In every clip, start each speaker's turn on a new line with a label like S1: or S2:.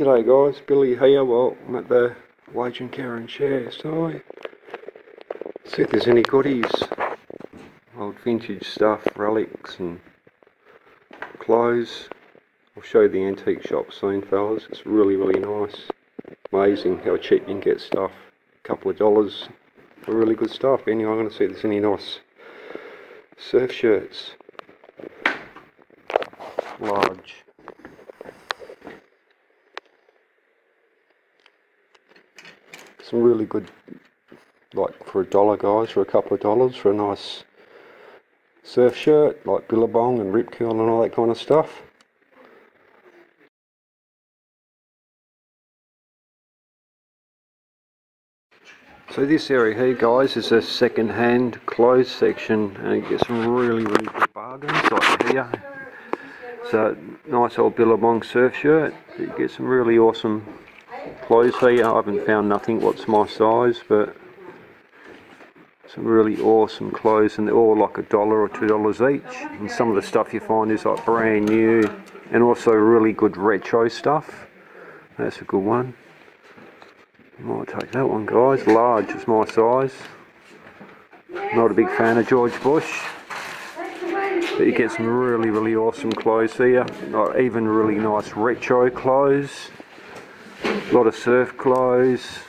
S1: G'day guys, Billy here. Well, I'm at the Wagin Care and Share see if there's any goodies. Old vintage stuff, relics and clothes. I'll show you the antique shop soon fellas. It's really really nice. Amazing how cheap you can get stuff. A couple of dollars for really good stuff. Anyway, I'm going to see if there's any nice surf shirts. Large. Some really good like for a dollar guys for a couple of dollars for a nice surf shirt like billabong and rip curl and all that kind of stuff. So this area here guys is a second-hand clothes section and you get some really really good bargains like here. So nice old billabong surf shirt. You get some really awesome clothes here. I haven't found nothing what's my size, but some really awesome clothes and they're all like a dollar or two dollars each. And some of the stuff you find is like brand new and also really good retro stuff. That's a good one. Might take that one guys, large is my size. Not a big fan of George Bush. But you get some really, really awesome clothes here. Like even really nice retro clothes. A lot of surf clothes,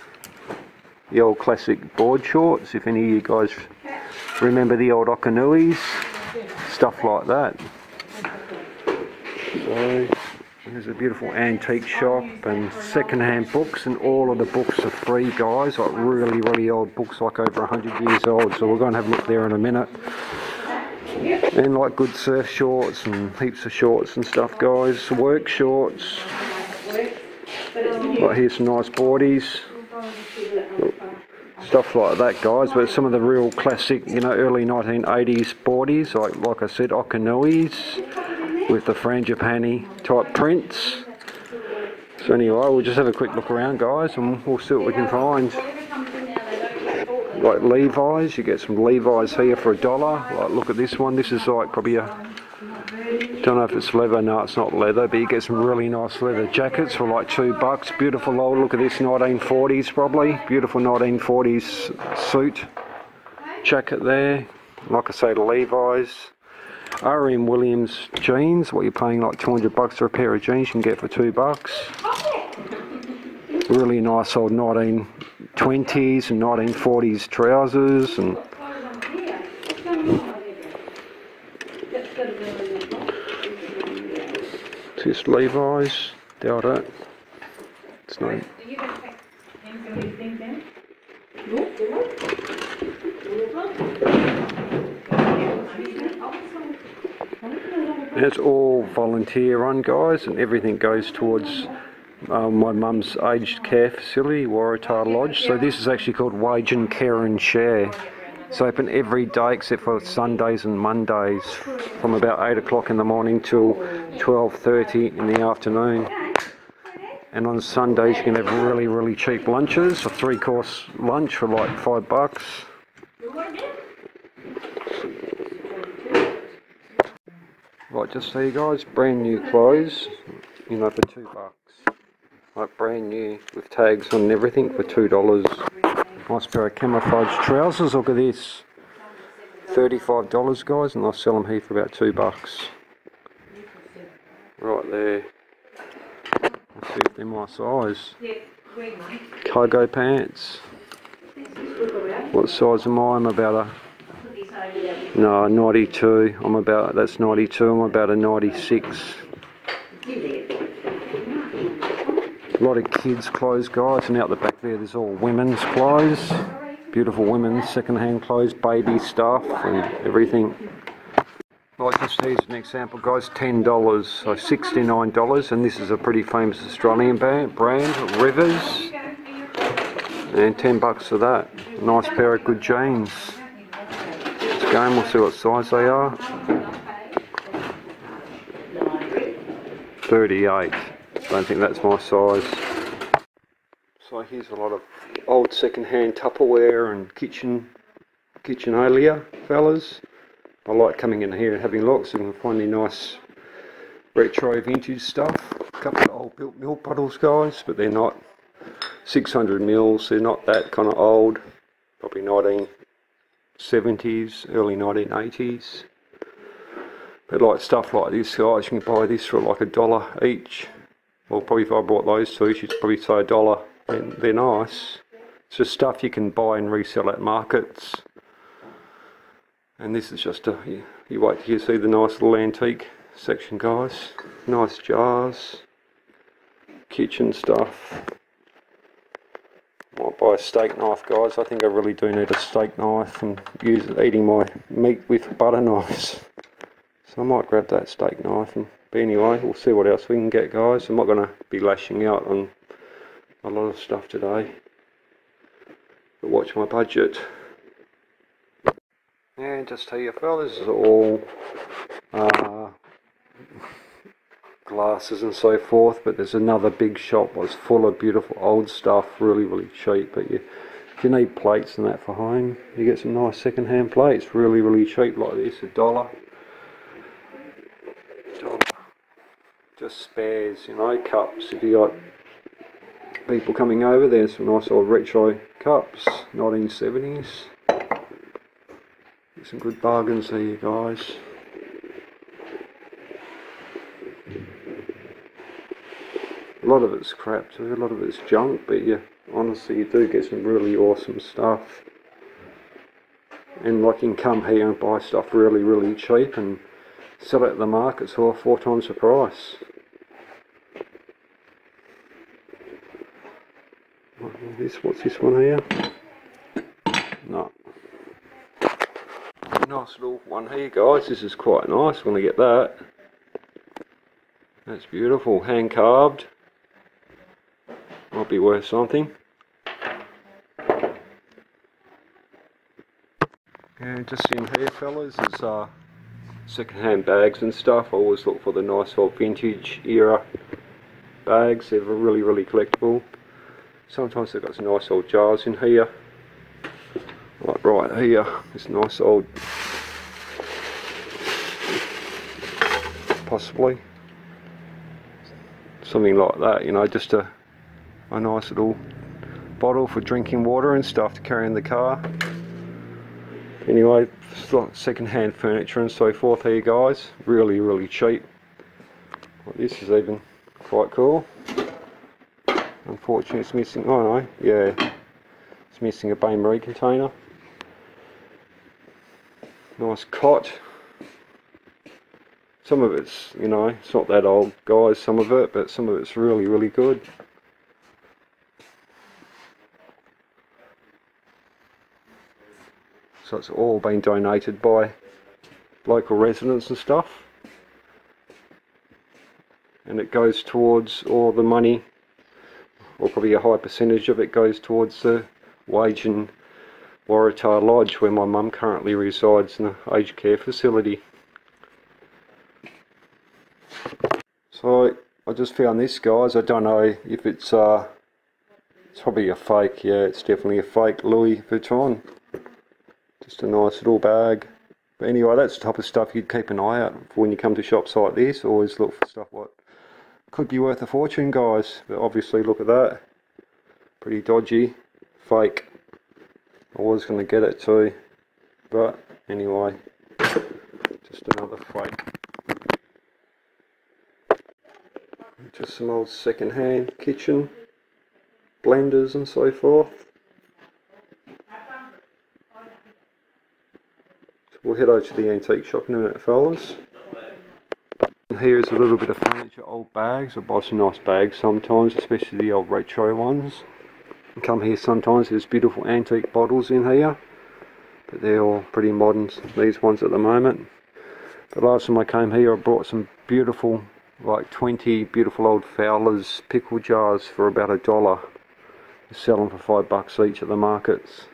S1: the old classic board shorts, if any of you guys remember the old Okanuis, stuff like that. So, there's a beautiful antique shop and second-hand books and all of the books are free guys, like really, really old books like over 100 years old, so we're going to have a look there in a minute. And like good surf shorts and heaps of shorts and stuff guys, work shorts, Um, right, here's some nice boardies. Stuff like that, guys. But some of the real classic, you know, early 1980s boardies, like like I said, Okanuis with the frangipani type prints. So anyway, we'll just have a quick look around, guys, and we'll see what we can find. Like Levi's, you get some Levi's here for a dollar. Like, look at this one. This is like probably a don't know if it's leather, no it's not leather, but you get some really nice leather jackets for like two bucks. Beautiful old, look at this, 1940s probably. Beautiful 1940s suit jacket there. Like I say, the Levi's. RM Williams jeans, what you're paying like 200 bucks for a pair of jeans you can get for two bucks. Really nice old 1920s and 1940s trousers and Just Levi's, doubt it. It's not. It's all volunteer run guys and everything goes towards um, my mum's aged care facility, Waratah Lodge. So this is actually called Wagin Care and Share. It's open every day except for Sundays and Mondays from about 8 o'clock in the morning till 12.30 in the afternoon. And on Sundays you can have really, really cheap lunches, a three course lunch for like 5 bucks. Right, just so you guys, brand new clothes, you know, for 2 bucks. Like brand new with tags on everything for $2. Nice pair of camouflage trousers. Look at this. $35 guys and I'll sell them here for about two bucks. Right there. Let's see if they're my size. Cargo pants. What size am I? I'm about a no 92. I'm about that's 92. I'm about a 96. A lot of kids' clothes, guys, and out the back there, there's all women's clothes. Beautiful women's second-hand clothes, baby stuff, and everything. Like this here's an example, guys, $10, so $69, and this is a pretty famous Australian brand, Rivers, and 10 bucks for that. Nice pair of good jeans. Let's go and we'll see what size they are. 38. Don't think that's my size. So here's a lot of old second-hand Tupperware and kitchen kitchen earlier, fellas. I like coming in here and having looks and find any nice retro vintage stuff. A couple of old built milk bottles guys, but they're not 600 mils, they're not that kind of old, probably 1970s, early 1980s. But like stuff like this guys, you can buy this for like a dollar each. Well probably if I bought those two, you'd probably say a dollar, and they're nice. It's just stuff you can buy and resell at markets. And this is just a, you, you wait till you see the nice little antique section guys. Nice jars, kitchen stuff. Might buy a steak knife guys, I think I really do need a steak knife and use eating my meat with butter knives. So I might grab that steak knife and but anyway, we'll see what else we can get guys. I'm not going to be lashing out on a lot of stuff today. But watch my budget. And just tell you fellas, this is all uh, glasses and so forth. But there's another big shop was full of beautiful old stuff, really really cheap. But you, if you need plates and that for home, you get some nice second-hand plates, really really cheap like this, a dollar. Just spares, you know, cups if you got people coming over. There's some nice old retro cups, 1970s. Some good bargains there, you guys. A lot of it's crap too, a lot of it's junk, but you honestly you do get some really awesome stuff. And like you can come here and buy stuff really, really cheap and sell it at the markets for four times the price. This what's this one here? No. Nice little one here guys, this is quite nice, I'm gonna get that. That's beautiful, hand carved. Might be worth something. And just in here fellas is uh, second-hand bags and stuff. I always look for the nice old vintage era bags. They're really, really collectible. Sometimes they've got some nice old jars in here. Like right here, this nice old, possibly, something like that, you know, just a, a nice little bottle for drinking water and stuff to carry in the car. Anyway, second-hand furniture and so forth here guys, really really cheap. This is even quite cool. Unfortunately it's missing, oh no, yeah, it's missing a bain-marie container. Nice cot. Some of it's, you know, it's not that old guys, some of it, but some of it's really, really good. So it's all been donated by local residents and stuff. And it goes towards all the money, or probably a high percentage of it goes towards the Wagin Waratah Lodge where my mum currently resides in the aged care facility. So I just found this guys, I don't know if it's uh, it's probably a fake, yeah it's definitely a fake Louis Vuitton. Just a nice little bag. But anyway, that's the type of stuff you'd keep an eye out for when you come to shops like this. Always look for stuff what could be worth a fortune, guys. But obviously, look at that. Pretty dodgy. Fake. I was going to get it too. But anyway, just another fake. Just some old second-hand kitchen blenders and so forth. we'll head over to the antique shop in a minute fellas. And here's a little bit of furniture, old bags. I buy some nice bags sometimes, especially the old retro ones. And come here sometimes, there's beautiful antique bottles in here. But they're all pretty modern, these ones at the moment. The last time I came here I brought some beautiful, like 20 beautiful old Fowler's pickle jars for about a dollar. Sell them for five bucks each at the markets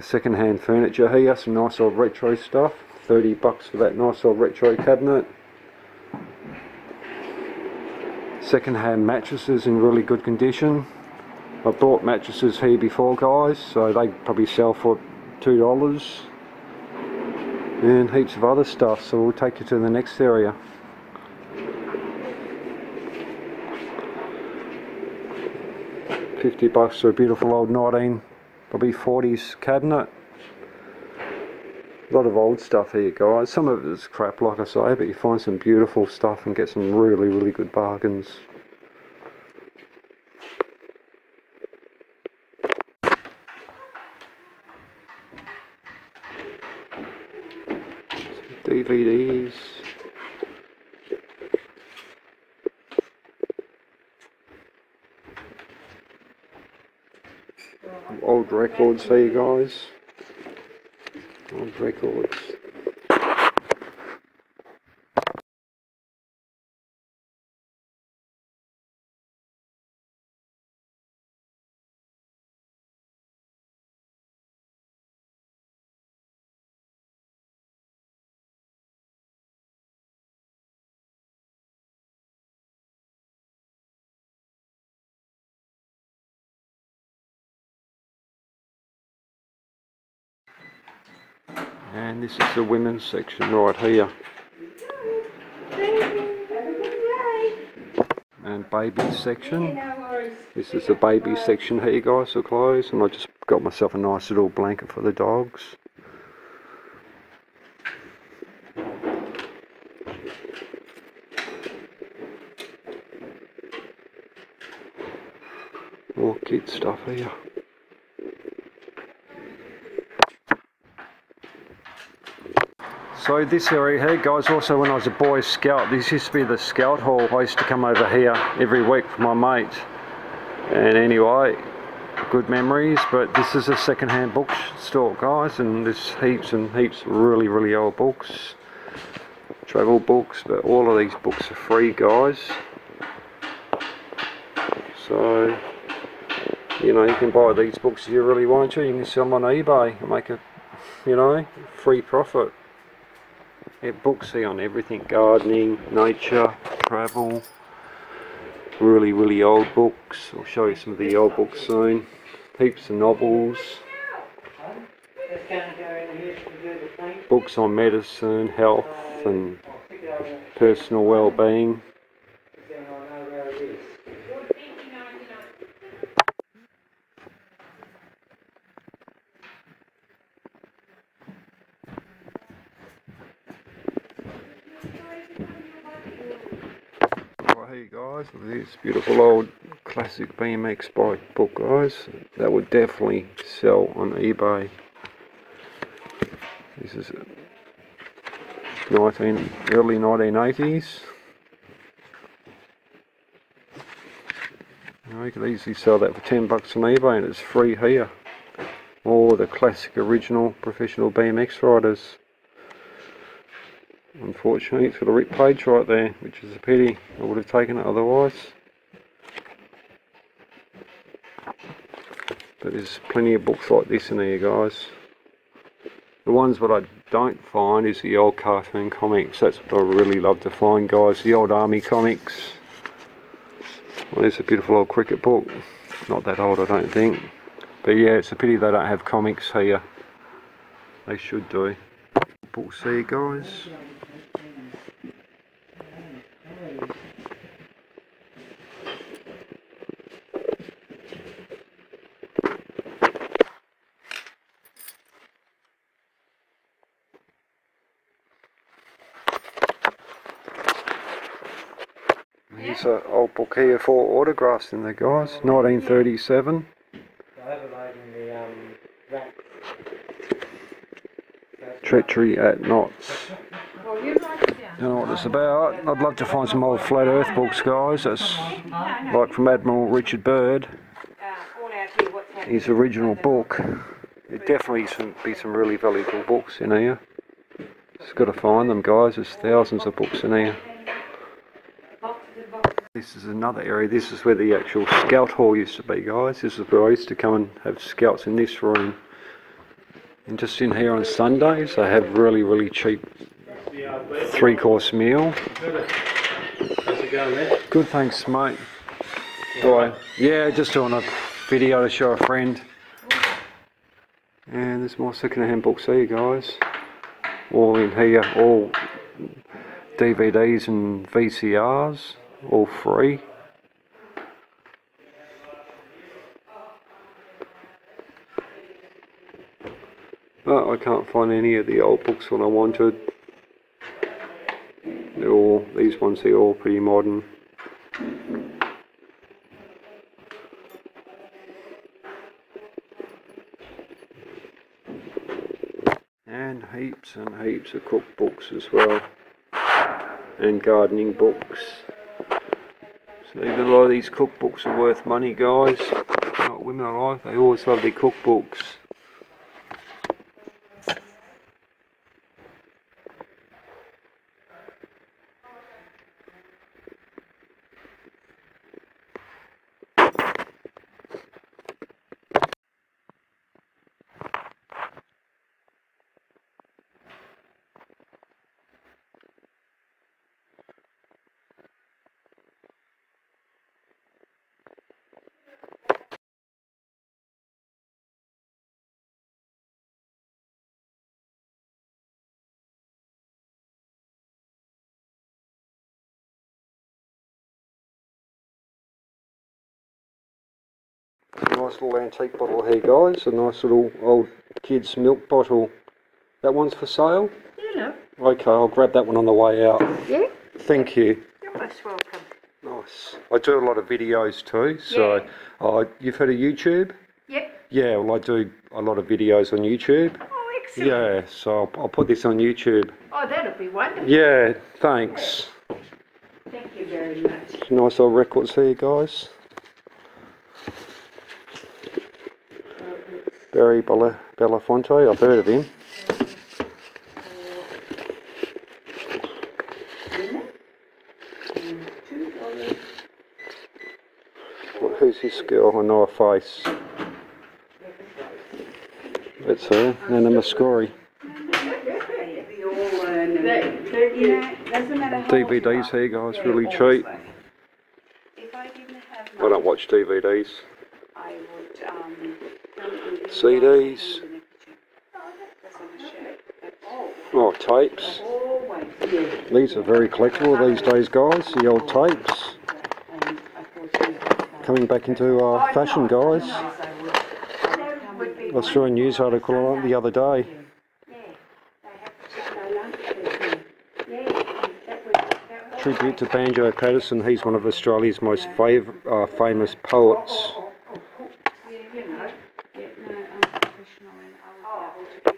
S1: second-hand furniture here, some nice old retro stuff. 30 bucks for that nice old retro cabinet. second-hand mattresses in really good condition. I've bought mattresses here before guys, so they probably sell for $2 and heaps of other stuff, so we'll take you to the next area. Fifty bucks for a beautiful old 19, probably 40s cabinet. A lot of old stuff here guys, some of it's crap like I say, but you find some beautiful stuff and get some really really good bargains. DVDs. Old records for you guys. Old records. And this is the women's section right here. And baby section. This is the baby section here guys, the clothes. And I just got myself a nice little blanket for the dogs. More kid stuff here. So this area here, guys, also when I was a Boy Scout, this used to be the Scout Hall. I used to come over here every week with my mate. And anyway, good memories, but this is a second-hand bookstore, guys, and there's heaps and heaps of really, really old books. Travel books, but all of these books are free, guys. So, you know, you can buy these books if you really want to. You can sell them on eBay and make a, you know, free profit. Yeah, books here on everything, gardening, nature, travel, really, really old books. I'll show you some of the old books soon. Heaps of novels. Books on medicine, health and personal well-being. Hey guys, this beautiful old classic BMX bike book guys. That would definitely sell on eBay. This is 19, early 1980s. You could easily sell that for 10 bucks on eBay and it's free here. All the classic original professional BMX riders. Unfortunately, it's got a rip page right there, which is a pity. I would have taken it otherwise. But there's plenty of books like this in there, guys. The ones that I don't find is the old cartoon comics. That's what I really love to find, guys. The old army comics. Well, there's a beautiful old cricket book. Not that old, I don't think. But yeah, it's a pity they don't have comics here. They should do. Books here, guys. Here's an old book here for autographs in there guys, 1937. Treachery at Knots. Don't know what it's about. I'd love to find some old flat earth books guys. That's like from Admiral Richard Byrd. His original book. It definitely some, be some really valuable books in here. Just got to find them guys. There's thousands of books in here. This is another area, this is where the actual scout hall used to be guys. This is where I used to come and have scouts in this room. And just in here on Sundays they have really really cheap three course meal.
S2: How's it going there?
S1: Good thanks mate. Bye. Yeah, just doing a video to show a friend. And there's more second hand books here guys. All in here, all DVDs and VCRs all free. But I can't find any of the old books that I wanted. They're all, these ones are all pretty modern. And heaps and heaps of cookbooks as well. And gardening books. So even a lot of these cookbooks are worth money guys. Like women are like, they always love their cookbooks. Nice little antique bottle here guys, a nice little old kid's milk bottle. That one's for sale?
S3: Hello.
S1: Okay, I'll grab that one on the way out.
S3: Yeah,
S1: Thank you.
S3: you're most welcome.
S1: Nice. I do a lot of videos too, so uh, you've heard of YouTube?
S3: Yep.
S1: Yeah, well I do a lot of videos on YouTube.
S3: Oh, excellent.
S1: Yeah, so I'll, I'll put this on YouTube.
S3: Oh, that'll be wonderful.
S1: Yeah, thanks.
S3: Thank you very much.
S1: Nice old records here guys. Barry Bella, Belafonte, I've heard of him. Well, who's this girl? I know her face. That's her, Nana
S4: Mouskouri.
S1: DVDs here guys, really cheap.
S4: I
S1: don't watch DVDs.
S4: I would, um. come and do
S1: CDs.
S4: that in the kitchen. That's on the shelf. But oh,
S1: tapes. These are very collectible these days guys, the old tapes. Coming back into uh, fashion guys.
S4: I
S1: saw a news article on the other day. Tribute to Banjo Paterson, he's one of Australia's most fav- uh, famous poets.
S4: Yeah, you know, yeah, no, I'm professional and I would be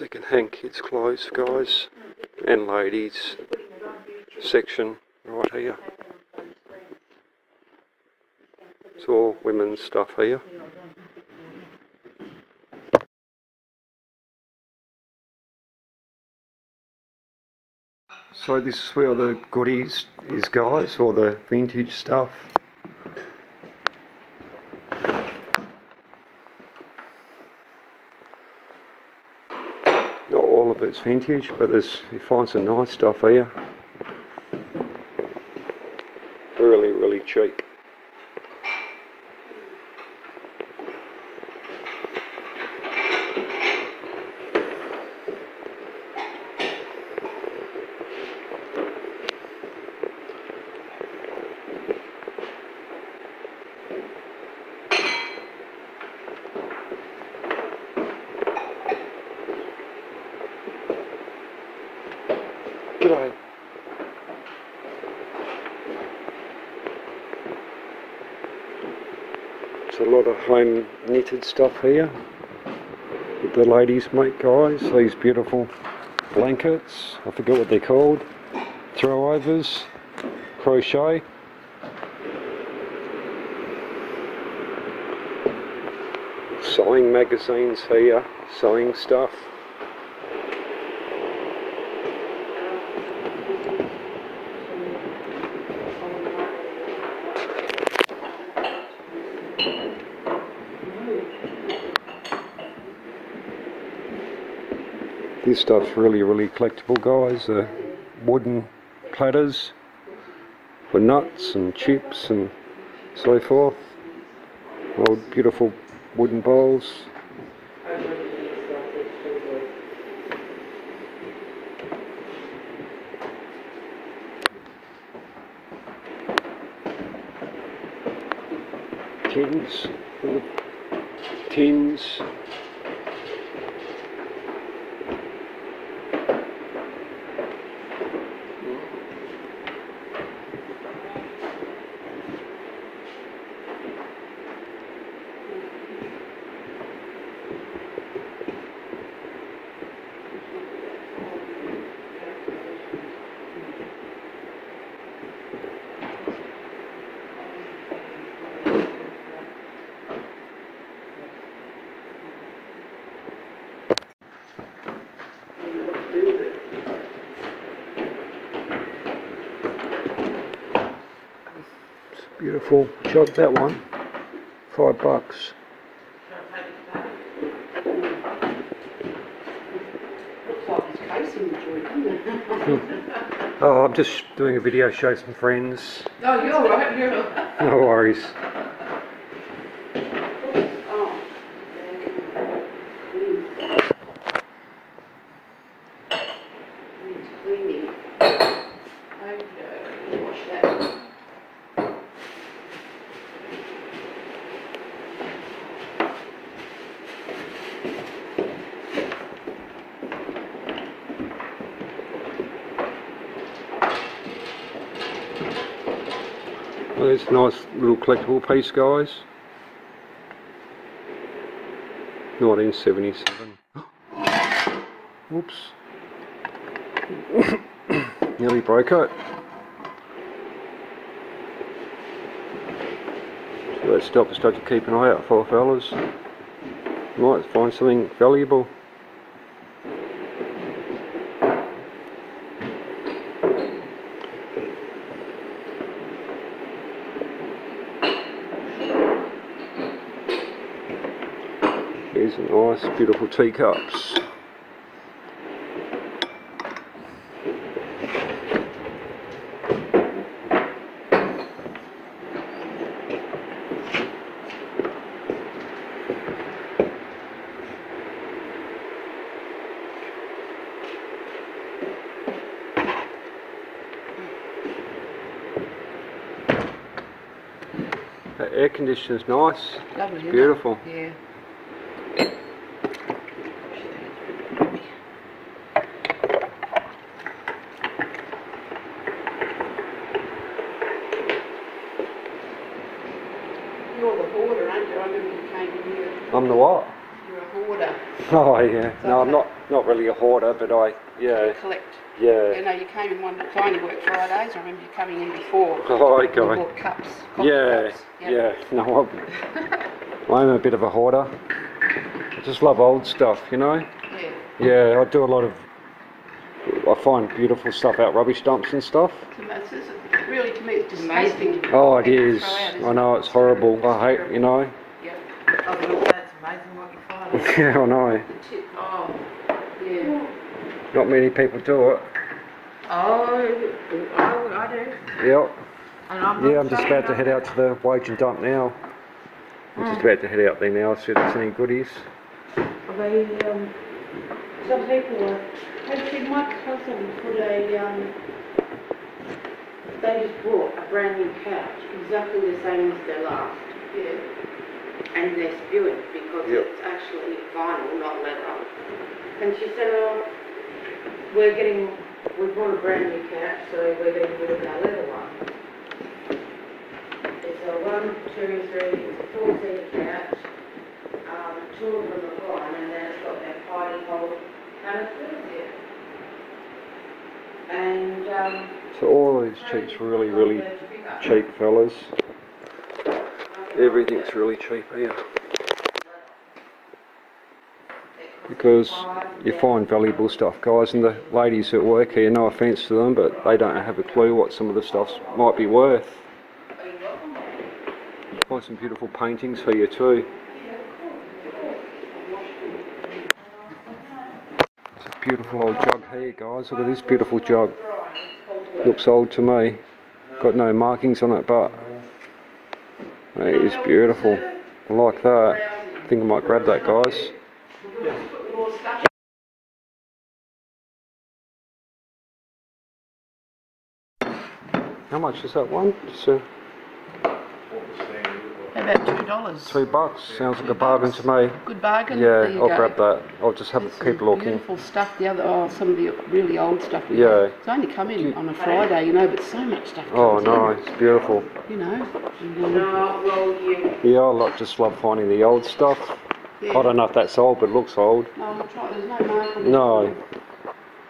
S4: able to
S1: hand kids clothes guys and ladies section right here. It's all women's stuff here. So this is where the goodies is guys, all the vintage stuff. It's vintage, but there's you find some nice stuff here. Really, really cheap. G'day. Knitted stuff here that the ladies make, guys. These beautiful blankets. I forget what they're called. Throwovers, crochet. Sewing magazines here, sewing stuff. This stuff's really, really collectible, guys. Uh, wooden platters for nuts and chips and so forth. Old beautiful wooden bowls. Tins, tins. Jug that one. Five bucks.
S4: Looks like it's casing the joint, doesn't it?
S1: Oh, I'm just doing a video, show some friends.
S4: Oh, you're right, you're
S1: No worries. Well, it's a nice little collectible piece, guys. 1977. Oops. Nearly broke it. So let's stop and start to keep an eye out for fellas. Might find something valuable. These are nice, beautiful teacups. The air conditioner's nice,
S4: Lovely, isn't it?
S1: beautiful.
S4: Yeah. You're the hoarder, aren't you? I remember you came in here.
S1: I'm the what?
S4: You're a hoarder.
S1: Oh yeah. No, I'm not not really a hoarder, but I yeah
S4: Collect.
S1: Yeah.
S4: You know, you came in one time, I only worked Fridays. I remember you coming in before.
S1: Oh
S4: You
S1: okay.
S4: bought cups.
S1: Yeah
S4: cups.
S1: yeah. No, I'm, I'm a bit of a hoarder. I just love old stuff, you know.
S4: Yeah.
S1: Yeah, I do a lot of. I find beautiful stuff out rubbish dumps and stuff.
S4: It's, it's, it's really, to me, it's disgusting.
S1: Oh, it
S4: to
S1: is.
S4: throw out,
S1: I know it's horrible. I hate, you know.
S4: Yeah.
S5: I was gonna say, it's amazing what you find.
S1: Yeah, I know.
S4: Oh.
S1: Not many people do it.
S5: Oh, I, I do.
S1: Yep.
S5: And I'm
S1: Yeah, I'm just about to head out to the Wagin dump now. I'm just about to head out there now, see if there's any goodies.
S6: They, um, some people are, actually my cousin put a, um, they just bought a brand new couch, exactly the same as their last.
S4: Yeah.
S6: And they're spewing because
S1: Yep.
S6: it's actually vinyl, not leather. And she said, oh, we're getting, we bought a brand new couch, so we're getting rid of our leather one. It's a one, two, three, it's a four-seater couch. Um, two of them are gone, and then it's got their party hole canisters. And, um.
S1: So all these cheap's really, really cheap, fellas. Everything's really cheap here. Because you find valuable stuff, guys, and the ladies that work here, no offence to them, but they don't have a clue what some of the stuff might be worth. Find some beautiful paintings for you too. It's a beautiful old jug here, guys. Look at this beautiful jug. Looks old to me. Got no markings on it, but it is beautiful. I like that. I think I might grab that, guys. Much is that one? Just a,
S5: About two dollars.
S1: Two bucks. Sounds like a bargain to me.
S5: Good bargain.
S1: Yeah, I'll
S5: go.
S1: grab that. I'll just have
S5: There's
S1: keep
S5: some
S1: looking.
S5: Beautiful stuff. The other, oh, some of the really old stuff.
S1: Yeah.
S5: have. It's only come in on a Friday, you know, but so much stuff.
S1: Oh no,
S5: in,
S1: it's beautiful.
S5: You know. And,
S6: No, well, you,
S1: Yeah, I like just love finding the old stuff.
S5: yeah.
S1: I don't know if that's old, but it looks old.
S5: No. There's no mark.
S1: No.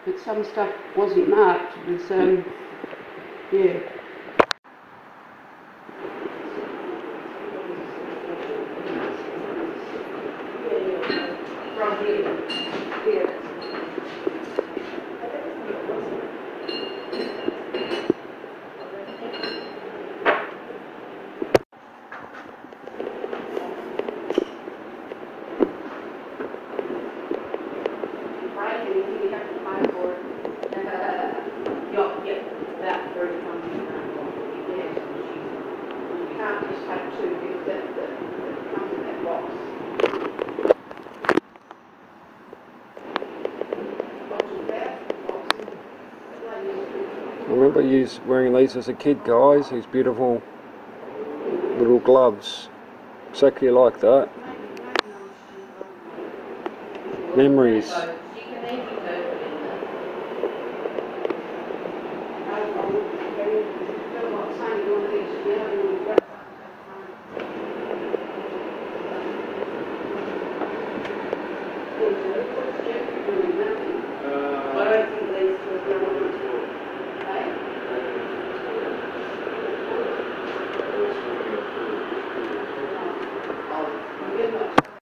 S5: But some stuff wasn't marked. It was, um, yeah.
S6: from here, here. Right, and you have to find for it. Yeah, yeah, that very one. Yes. You can't just have two, because that, that, that comes in that box.
S1: I remember you wearing these as a kid, guys. These beautiful little gloves. Exactly like that. Memories.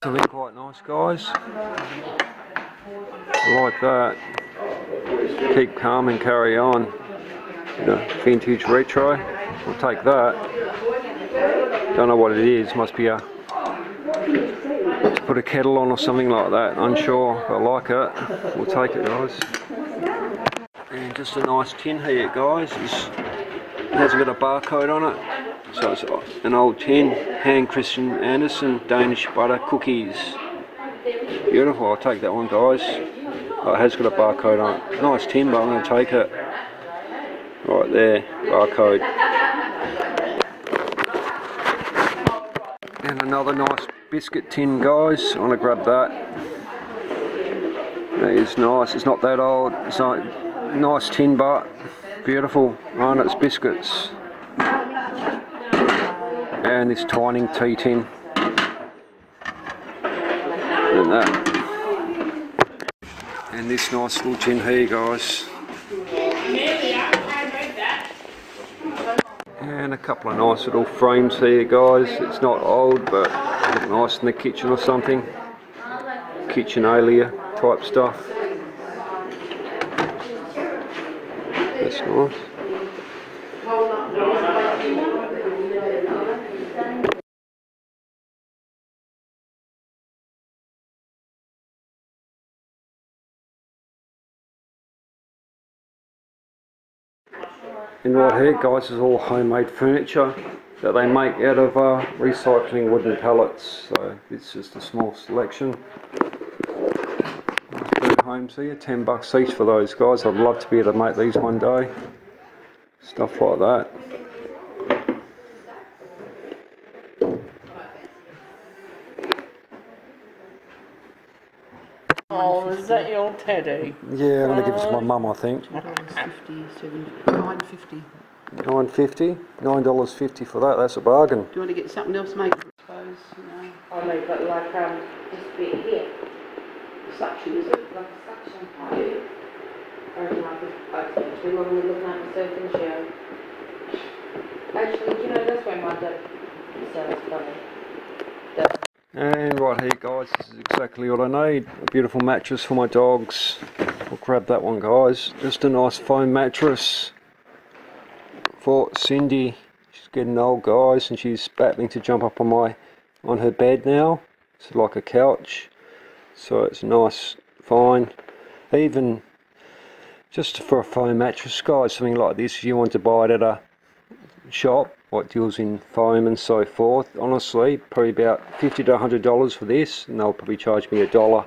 S1: So they're quite nice, guys. Like that. Keep calm and carry on. You know, vintage retro. We'll take that. Don't know what it is. Must be a put a kettle on or something like that. Unsure. I like it. We'll take it, guys. And just a nice tin here, guys. It's, it got a barcode on it. So it's an old tin, Hans Christian Andersen Danish butter cookies. Beautiful, I'll take that one guys. Oh, it has got a barcode on it. Nice tin, but I'm going to take it. Right there, barcode. And another nice biscuit tin guys, I want to grab that. That is nice, it's not that old, it's not nice tin but beautiful. On it's biscuits and this Twining tea tin. And that. And this nice little tin here, guys. And a couple of nice little frames here, guys. It's not old, but look nice in the kitchen or something. Kitchen alia type stuff. That's nice. And right here guys is all homemade furniture that they make out of uh, recycling wooden pallets. So it's just a small selection. Food homes here, 10 bucks each for those guys. I'd love to be able to make these one day. Stuff like that.
S5: Oh, is that your teddy?
S1: Yeah, I'm going to give it to my mum I think.
S5: Fifty, seven, nine fifty.
S1: Nine fifty, nine dollars fifty for that. That's a bargain.
S5: Do you want to get something else mate? I suppose, you know.
S6: I know, but like, um, this bit here,
S5: Suction, is it?
S6: like a suction pipe. Or like this, like, we were looking at myself in show. Actually, you know, that's where my dad sells funny.
S1: And right here guys, this is exactly what I need. A beautiful mattress for my dogs. I'll grab that one guys. Just a nice foam mattress for Cindy. She's getting old guys and she's battling to jump up on my on her bed now. It's like a couch. So it's nice, fine. Even just for a foam mattress guys, something like this if you want to buy it at a shop what deals in foam and so forth honestly probably about 50 to 100 dollars for this and they'll probably charge me a dollar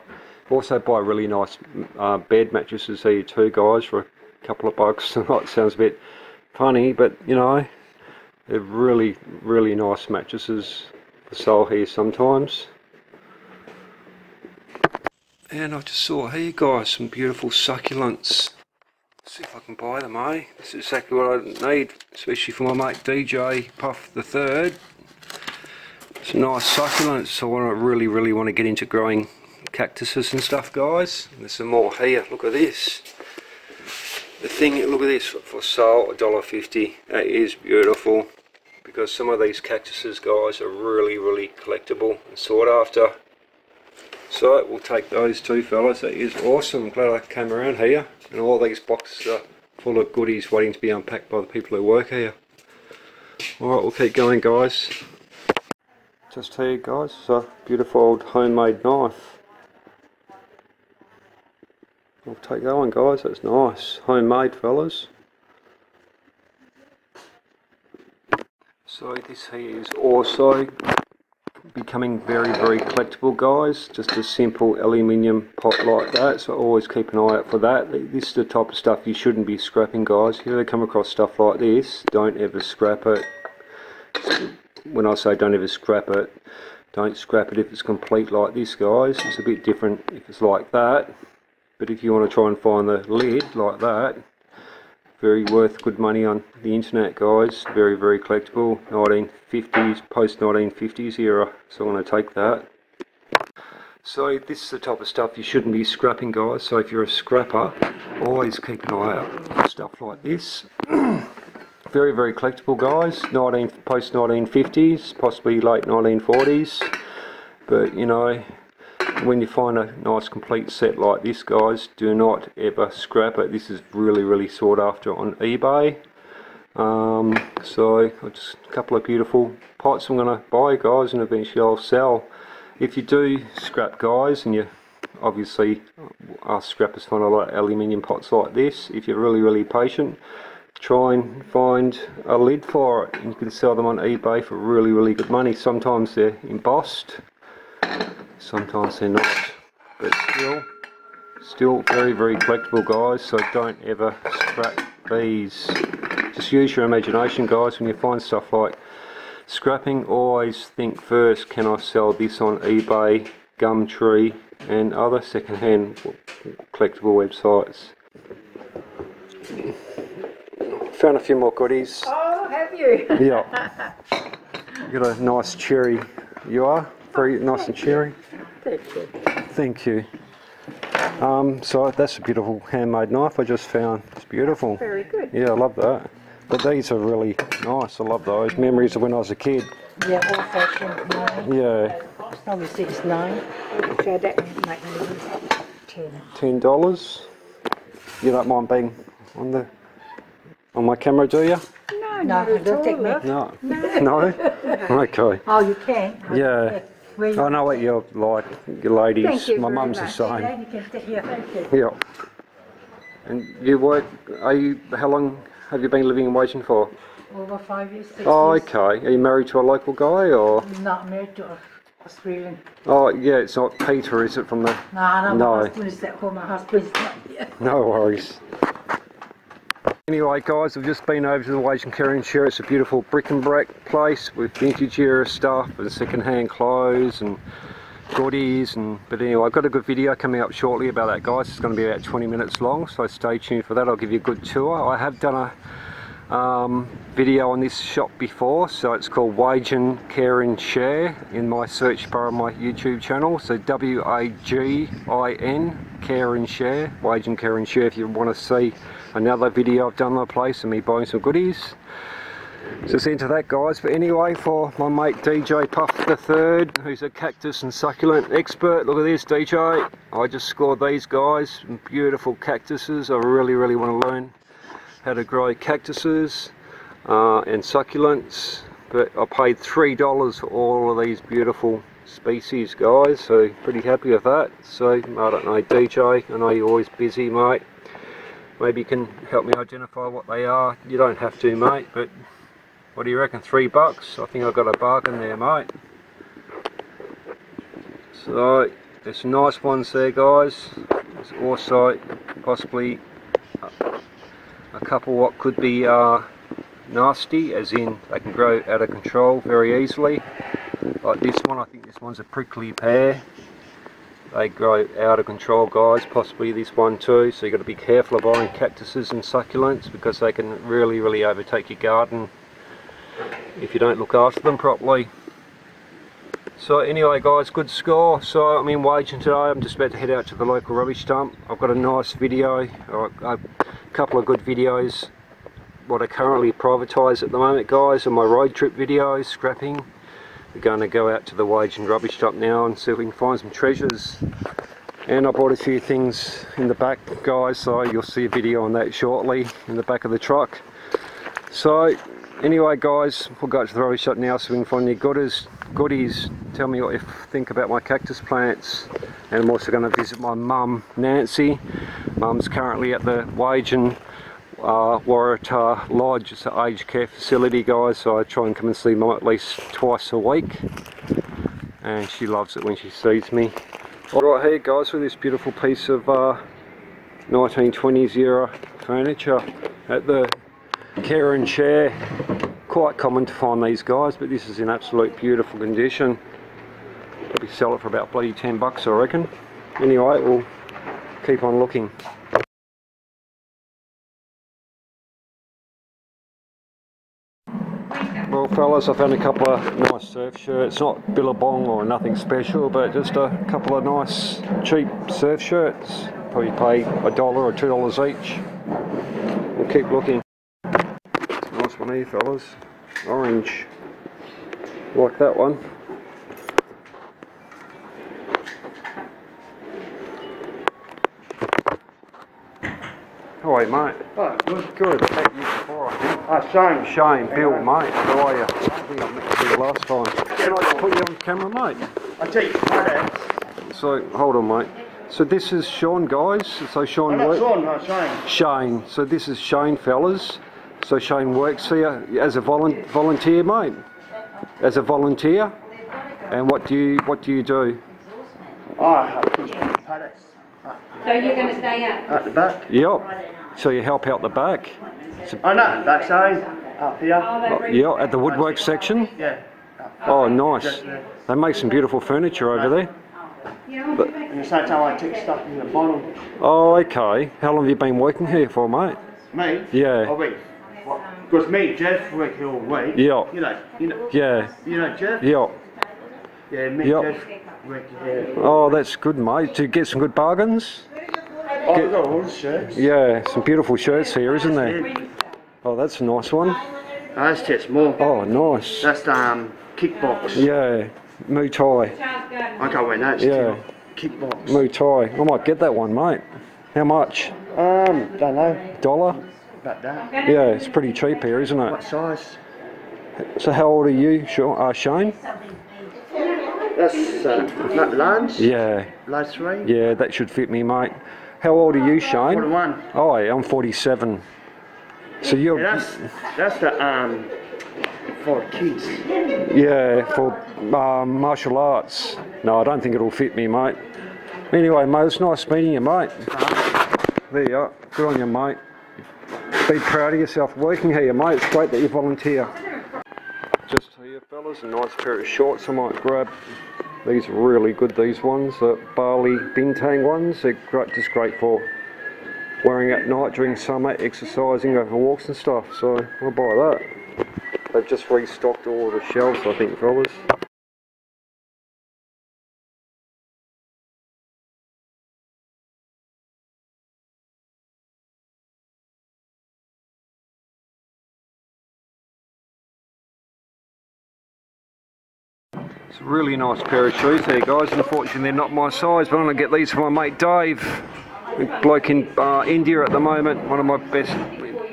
S1: also buy really nice uh, bed mattresses here too guys for a couple of bucks that sounds a bit funny but you know they're really really nice mattresses for sale here sometimes. And I just saw here guys some beautiful succulents. See if I can buy them, eh? This is exactly what I need, especially for my mate DJ Puff the Third. It's a nice succulent, So I really, really want to get into growing cactuses and stuff, guys. There's some more here. Look at this. The thing, look at this for sale, $1.50. That is beautiful because some of these cactuses, guys, are really, really collectible and sought after. So we'll take those two fellas. That is awesome. Glad I came around here. And all these boxes are full of goodies waiting to be unpacked by the people who work here. Alright, we'll keep going guys. Just here guys, it's a beautiful old homemade knife. I'll take that one guys, that's nice. Homemade fellas. So this here is also becoming very very collectible guys. Just a simple aluminium pot like that. So always keep an eye out for that. This is the type of stuff you shouldn't be scrapping guys. If you ever come across stuff like this. Don't ever scrap it. When I say don't ever scrap it don't scrap it if it's complete like this guys. It's a bit different if it's like that. But if you want to try and find the lid like that very worth good money on the internet guys. Very very collectible. 1950s post 1950s era. So I'm going to take that. So this is the type of stuff you shouldn't be scrapping guys. So if you're a scrapper always keep an eye out for stuff like this. Very very collectible guys. 19 post 1950s possibly late 1940s but you know when you find a nice complete set like this guys do not ever scrap it. This is really really sought after on eBay. Um, so just a couple of beautiful pots I'm going to buy guys and eventually I'll sell. If you do scrap guys and you obviously us scrappers find a lot of aluminium pots like this if you're really really patient try and find a lid for it. And you can sell them on eBay for really really good money. Sometimes they're embossed sometimes they're not but still still very very collectible guys so don't ever scrap these. Just use your imagination guys. When you find stuff like scrapping always think first can I sell this on eBay Gumtree and other second-hand collectible websites? Found a few more goodies.
S3: Oh, have you?
S1: yeah. You got a nice cherry you are very nice and cherry
S3: Thank you.
S1: Thank you. Um, so that's a beautiful handmade knife I just found. It's beautiful.
S3: Very good.
S1: Yeah, I love that. But these are really nice. I love those. Memories of when I was a kid.
S7: Yeah, old fashioned nine.
S1: Yeah.
S7: Probably six nine.
S3: So that might be ten.
S1: Ten dollars. You don't mind being on the on my camera, do you?
S3: No,
S7: No,
S3: not at all,
S7: take me.
S3: love.
S1: No. No? Okay.
S7: Oh, you can.
S1: Yeah.
S7: You oh,
S1: I know what you're like, you ladies.
S3: Thank you
S1: my
S3: very
S1: mum's the same.
S7: Yeah, you can. Thank you.
S1: Yeah. And you work, are you, how long have you been living in Wagin for?
S7: Over five years, six
S1: Oh,
S7: years.
S1: okay. Are you married to a local guy or?
S7: Not married to a Australian.
S1: Oh, yeah, it's not Peter, is it, from the...
S7: No,
S1: No.
S7: my husband is at home. My husband's not here.
S1: No worries. Anyway, guys, I've just been over to the Wagin and Share. It's a beautiful brick and brack place with vintage era stuff and second-hand clothes and goodies. And But anyway, I've got a good video coming up shortly about that, guys. It's going to be about 20 minutes long, so stay tuned for that. I'll give you a good tour. I have done a um, video on this shop before so it's called Wagin Care and Share in my search bar on my YouTube channel so W-A-G-I-N Care and Share Wagin Care and Share if you want to see another video I've done on the place and me buying some goodies. So it's into that guys. But anyway for my mate DJ Puff the Third who's a cactus and succulent expert. Look at this DJ I just scored these guys. Beautiful cactuses. I really really want to learn how to grow cactuses uh, and succulents. But I paid three dollars for all of these beautiful species guys. So pretty happy with that. So I don't know DJ I know you're always busy mate maybe you can help me identify what they are. You don't have to mate but what do you reckon? Three bucks? I think I've got a bargain there mate. So there's nice ones there guys. There's also possibly a couple what could be uh, nasty as in they can grow out of control very easily. Like this one, I think this one's a prickly pear. They grow out of control guys, possibly this one too, so you've got to be careful of buying cactuses and succulents because they can really, really overtake your garden if you don't look after them properly. So anyway guys, good score. So I'm in Wagin today, I'm just about to head out to the local rubbish dump. I've got a nice video, a couple of good videos, what I currently privatise at the moment guys, and my road trip videos, scrapping. We're going to go out to the Wagin rubbish dump now and see if we can find some treasures. And I brought a few things in the back guys, so you'll see a video on that shortly in the back of the truck. So anyway guys, we'll go to the rubbish dump now so we can find any goodies. goodies. Tell me what you think about my cactus plants. And I'm also going to visit my mum, Nancy. Mum's currently at the Wagin uh, Waratah Lodge. It's an aged care facility, guys, so I try and come and see mum at least twice a week. And she loves it when she sees me. Alright, here guys, with this beautiful piece of uh, 1920s era furniture at the care and Share. Quite common to find these guys, but this is in absolute beautiful condition. Probably sell it for about bloody 10 bucks, I reckon. Anyway, we'll keep on looking. Fellas, I found a couple of nice surf shirts, not Billabong or nothing special, but just a couple of nice cheap surf shirts. Probably pay a dollar or two dollars each. We'll keep looking. Nice one here fellas, orange. Like that one. How are you mate?
S2: Oh, good.
S1: Good, thank you before I think.
S2: Ah, Shane.
S1: Shane, Bill, mate, how are you? I think I met you last time. Can I put you on camera, mate?
S2: I tell you, my dad.
S1: So, hold on, mate. So this is Sean, guys. So Sean
S2: I'm not
S1: work-
S2: Sean, no, Shane.
S1: Shane. So this is Shane, fellas. So Shane works here as a volun- volunteer, mate. As a volunteer. And what do you what do you do?
S2: I have fish paddocks
S4: So you're going to stay up?
S2: at the back.
S1: Yep. So you help out the back.
S2: I know, backside, up here.
S1: Oh, yeah, at the woodwork section.
S2: Yeah.
S1: Oh, nice. They make some beautiful furniture over there.
S2: And the same time I take stuff in the bottle.
S1: Oh, okay. How long have you been working here for, mate?
S2: Me?
S1: Yeah.
S2: Oh, wait. Because me, Jeff, work here all week.
S1: Yeah.
S2: You know, you know,
S1: Yeah.
S2: you know Jeff?
S1: Yeah.
S2: Yeah, me,
S1: Yeah.
S2: Jeff, work here.
S1: Oh, that's good, mate. To get some good bargains.
S2: Oh, got all the shirts.
S1: Yeah, some beautiful shirts here, isn't there? Oh, that's a nice one.
S2: Oh, that's just more.
S1: Oh, nice.
S2: That's the um, kickbox.
S1: Yeah, Muay Thai.
S2: I can't wear that.
S1: Yeah.
S2: Kickbox.
S1: Muay Thai. I might get that one, mate. How much?
S2: Um, don't know
S1: Dollar?
S2: about that.
S1: Yeah, it's pretty cheap here, isn't
S2: What
S1: it?
S2: size?
S1: So how old are you, uh, Shane?
S2: That's uh, not large.
S1: Yeah,
S2: Large three.
S1: yeah, that should fit me, mate. How old are you, Shane?
S2: Forty-one.
S1: Oh, yeah, I'm 47. So you're,
S2: Yeah, that's that's the um for kids.
S1: yeah, for um, martial arts. No, I don't think it'll fit me, mate. Anyway, mate, it's nice meeting you, mate. There you are. Good on you, mate. Be proud of yourself working here, mate. It's great that you volunteer. Just here, fellas, a nice pair of shorts I might grab. These are really good, these ones. The Bali Bintang ones. They're great, just great for wearing at night during summer, exercising, going for walks and stuff. So I'll buy that. They've just restocked all the shelves, I think, fellas. Really nice pair of shoes there, guys. Unfortunately, they're not my size, but I'm going to get these for my mate Dave. Bloke in uh, India at the moment, one of my best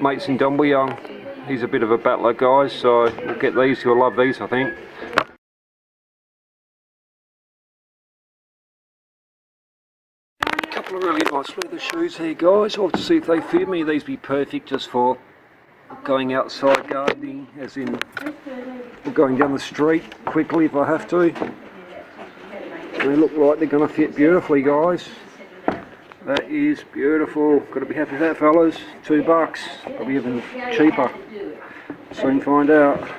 S1: mates in Young. He's a bit of a battler, guys, so we'll get these. He'll love these, I think. A couple of really nice leather shoes here, guys. I'll have to see if they fit me. These be perfect just for going outside gardening, as in going down the street quickly if I have to. They look like they're going to fit beautifully, guys. That is beautiful. Got to be happy with that, fellas. Two bucks, probably even cheaper. Soon find out.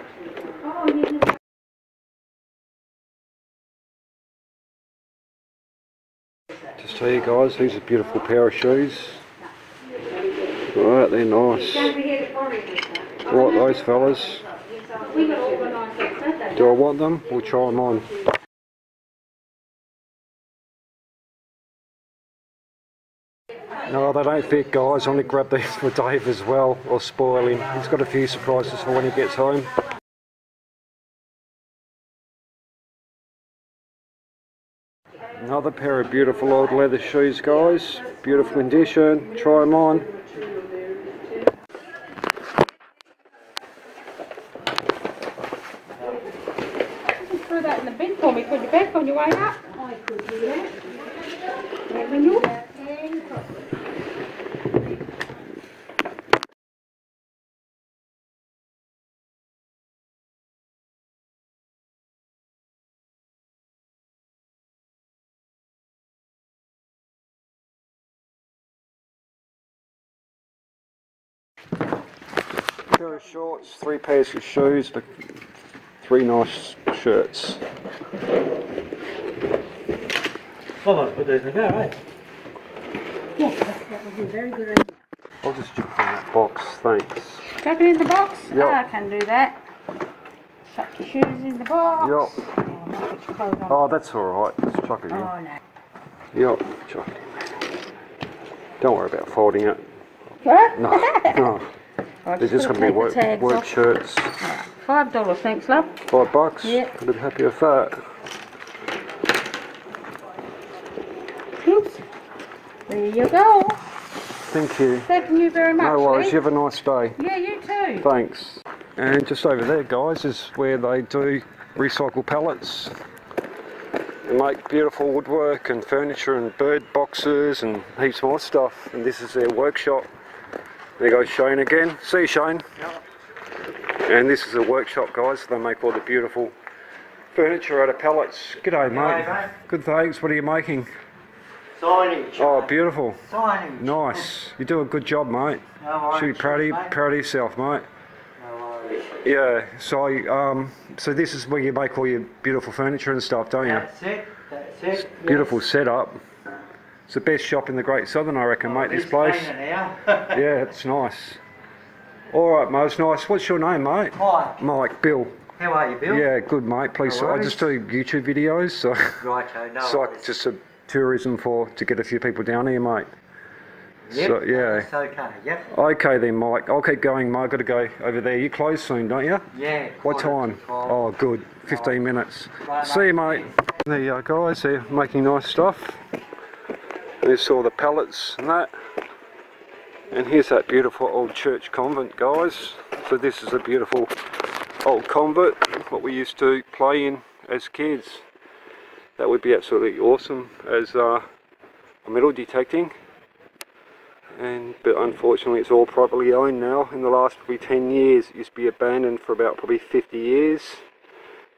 S1: Just tell you guys, these are beautiful pair of shoes. Right, they're nice. Right, those fellas. Do I want them? We'll try them on. No, they don't fit, guys. I only grab these for Dave as well, or spoil him. He's got a few surprises for when he gets home. Another pair of beautiful old leather shoes, guys. Beautiful condition. Try them on.
S4: Throw that in the bin for me, put your back on your way up.
S3: I could do that.
S4: Let me know.
S1: Pair of shorts, three pairs of shoes, but three nice shirts.
S2: Well, I'll put those in the car, eh?
S7: Yes, that, that would be very good. idea.
S1: I'll just chuck in that box, thanks.
S4: Chuck it in the box?
S1: Yep.
S4: I can do that. Chuck your shoes in the box.
S1: Yup.
S7: Oh, no, put your clothes on.
S1: Oh, that's alright. Just chuck it in.
S7: Oh, no.
S1: Yup, chuck it in. Don't worry about folding it.
S4: What?
S1: No, no.
S4: I'll
S1: They're just going to be work, work
S4: off.
S1: shirts.
S4: Five dollars, thanks, love.
S1: Five bucks?
S4: Yeah.
S1: I'd be happy with that.
S4: Oops. There you go.
S1: Thank you.
S4: Thank you very much.
S1: No worries.
S4: Lee.
S1: You have a nice day.
S4: Yeah, you too.
S1: Thanks. And just over there, guys, is where they do recycle pallets. They make beautiful woodwork and furniture and bird boxes and heaps more stuff. And this is their workshop. There goes Shane again. See you, Shane. And this is a workshop, guys. They make all the beautiful furniture out of pallets. G'day, mate.
S2: mate.
S1: Good, thanks. What are you making?
S2: Signage.
S1: Oh, beautiful.
S2: Signage.
S1: Nice. You do a good job, mate.
S2: No
S1: Should be proud of, you-
S2: mate.
S1: proud of yourself, mate.
S2: No worries.
S1: Yeah, so um, so this is where you make all your beautiful furniture and stuff, don't you?
S2: That's it. That's it.
S1: Beautiful setup. It's the best shop in the Great Southern, I reckon, oh, mate. This place. Yeah, it's nice. All right, Mo, it's nice. What's your name, mate?
S2: Hi.
S1: Mike, Bill.
S2: How are you, Bill?
S1: Yeah, good, mate. Please,
S2: No
S1: I just do YouTube videos, so
S2: Righto. No
S1: it's like just a tourism for to get a few people down here, mate.
S2: Yep,
S1: so, yeah.
S2: That's okay. Yep.
S1: Okay then, Mike. I'll keep going, mate. I've got to go over there. You close soon, don't you?
S2: Yeah.
S1: What time? Oh, good. 15 minutes.
S2: Right,
S1: See you, mate. There you go, guys. They're making nice stuff. There's all the pallets and that. And here's that beautiful old church convent, guys. So this is a beautiful old convent, what we used to play in as kids. That would be absolutely awesome as uh, metal detecting. And but unfortunately, it's all privately owned now. In the last probably 10 years, it used to be abandoned for about probably 50 years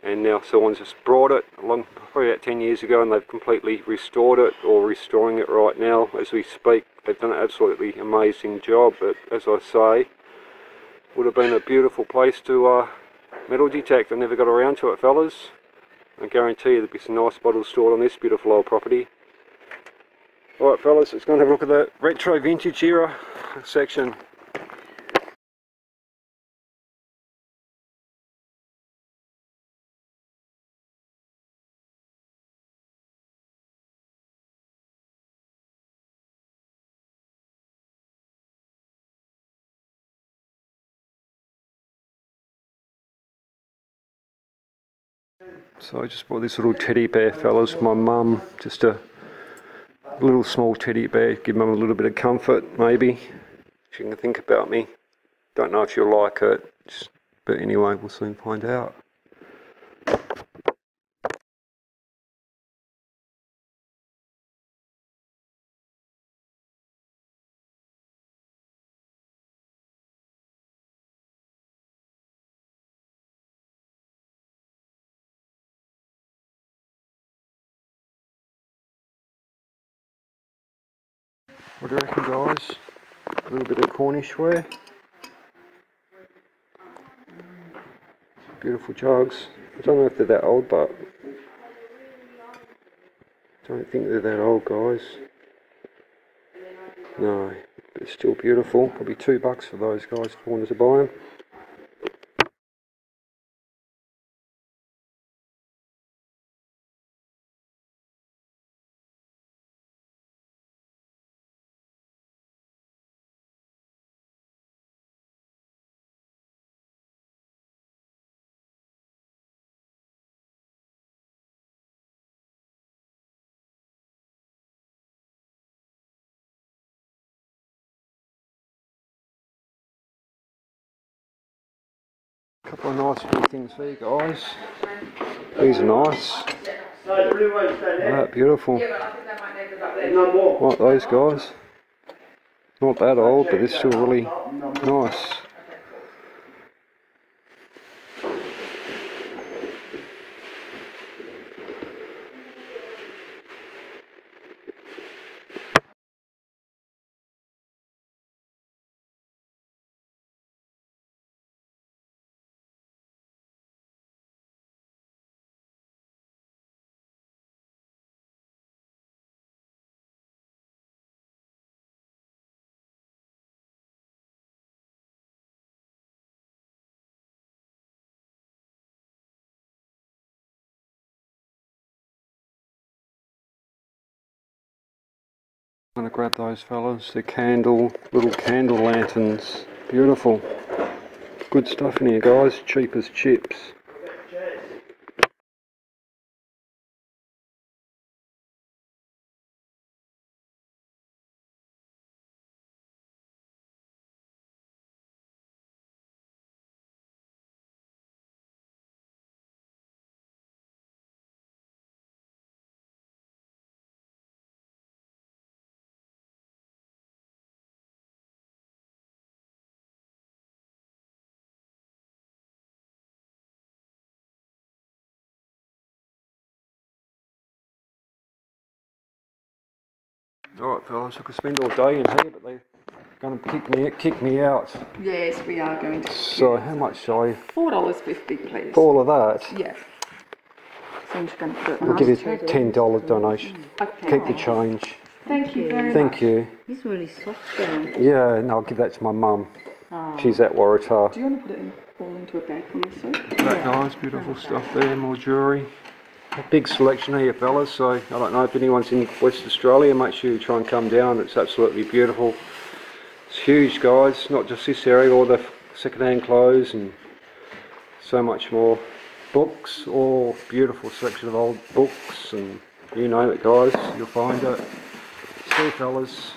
S1: and now someone's just brought it along probably about 10 years ago and they've completely restored it or restoring it right now. As we speak they've done an absolutely amazing job but as I say would have been a beautiful place to uh, metal detect. I never got around to it fellas. I guarantee you there'd be some nice bottles stored on this beautiful old property. Alright fellas let's go and have a look at the retro vintage era section So I just bought this little teddy bear, fellas. My mum, just a little small teddy bear. Give mum a little bit of comfort, maybe. She can think about me. Don't know if she'll like it, but anyway, we'll soon find out. What do you reckon, guys? A little bit of Cornish ware. Beautiful jugs. I don't know if they're that old, but don't think they're that old, guys. No, but still beautiful. Probably two bucks for those guys if you wanted to buy them. Couple of nice little things for you guys. These are nice. Right, beautiful. Like those guys. Not that old, but they're still really nice. I'm gonna grab those fellas. They're candle, little candle lanterns. Beautiful. Good stuff in here, guys. Cheap as chips. Alright fellas, I could spend all day in here, but they're gonna kick me kick me out.
S5: Yes, we are going to.
S1: So how much shall I
S5: Four dollars fifty, please.
S1: for all of that?
S5: Yeah. So I'm just going to put it
S1: I'll
S5: on.
S1: give you a ten dollar donation.
S5: Okay.
S1: Keep the change.
S5: Thank you very much.
S1: Thank you.
S7: He's really soft down.
S1: Yeah, and I'll give that to my mum. Ah. She's at Waratah.
S5: Do you want to put it in, all into a bag for me, sir?
S1: That nice, beautiful stuff there, more jewellery. A big selection here, fellas, so I don't know if anyone's in West Australia, make sure you try and come down, it's absolutely beautiful. It's huge, guys, not just this area, all the second-hand clothes and so much more. Books, all beautiful selection of old books and you name it, guys, you'll find it. See fellas.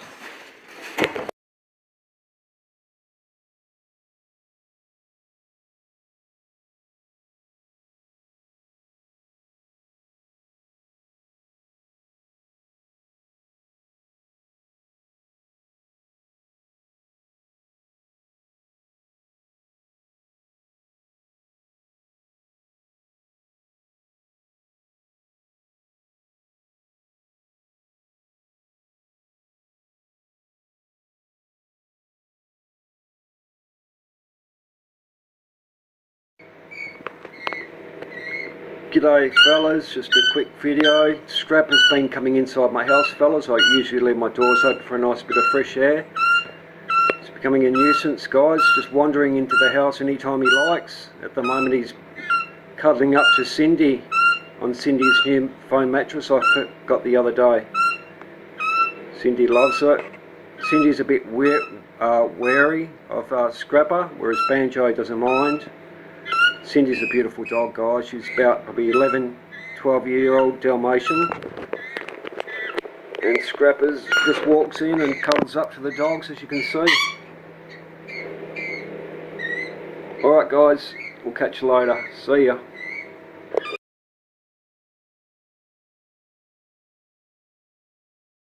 S1: G'day fellas, just a quick video. Scrapper's been coming inside my house fellas. I usually leave my doors open for a nice bit of fresh air. It's becoming a nuisance guys, just wandering into the house anytime he likes. At the moment he's cuddling up to Cindy on Cindy's new foam mattress I got the other day. Cindy loves it. Cindy's a bit uh, wary of uh, Scrapper, whereas Banjo doesn't mind. Cindy's a beautiful dog, guys. She's about probably 11, 12 year old Dalmatian. And Scrappers just walks in and cuddles up to the dogs, as you can see. Alright, guys. We'll catch you later. See ya.